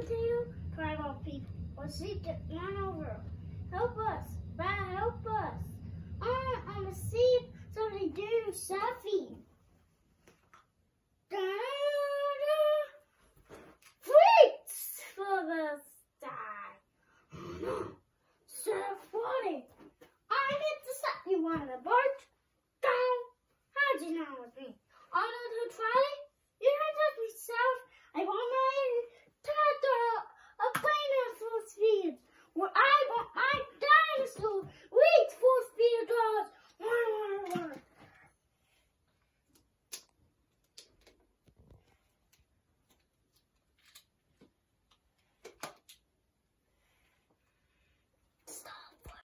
potato, cried all people. But sheep it not over. Help us, Bad, help us. Oh, I'm a sheep, so they do stuffy. For the so funny. I to stop you one the.